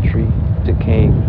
country to.